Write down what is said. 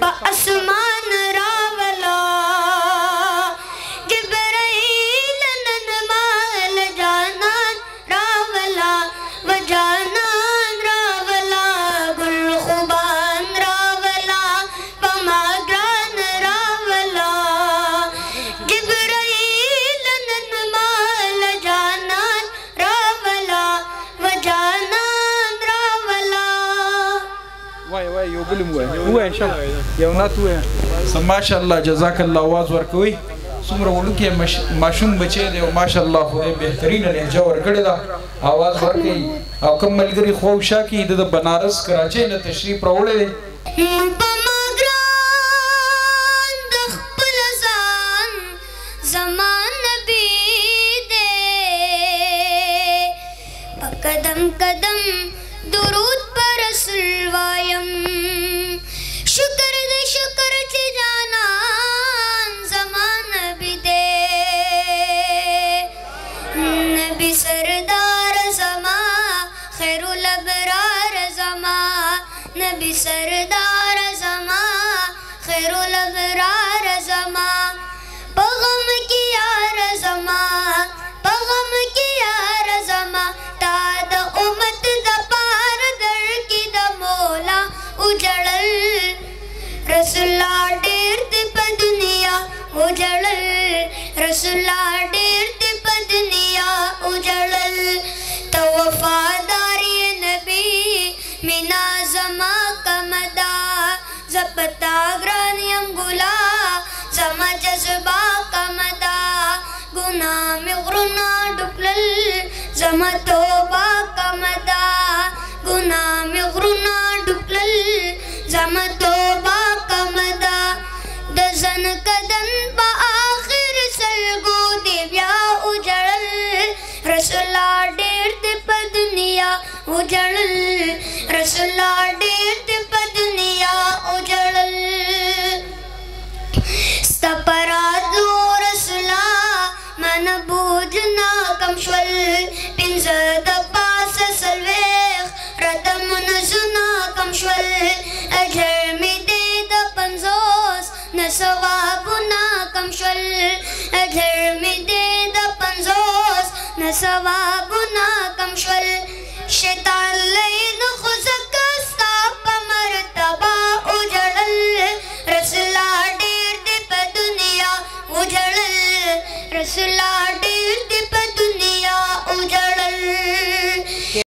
Ba asuman وای وای یو بل وای وای ان شاء الله یو نات وای ماشاءالله جزاك الله واز ورکوي څومره ولکه ماشوم بچي دی او ماشاءالله خدای بهترین لهجه ورکړی دا आवाज ورکړي او کوم ملګری خوښه کی د بنارس کراچۍ نه تشریف راوړل قدم قدم ربي سردار زما خير الابرار زما نبي سردار زما خير الابرار زما پغم کی یار زما پغم کی یار زما تا د امت د پار در کی د مولا اجړل رسول الله ډیر د په دنیا اجړل رسول الله ډیر پتا گرانیم گلا سما جذبا کمدا گناہ می غرنا ڈکلل زما توبا کمدا گناہ می غرنا ڈکلل زما توبا کمدا دزن کدن با آخر سلگو دی بیا اجڑل رسولا ډیر دی په دنیا اجړل رسولا ډیر دی په دنیا ثوابونه کم شول شیطان لین خو زکه ستا په مرتبه وجړل رسول ډېر دې په دنیا وجړل رسول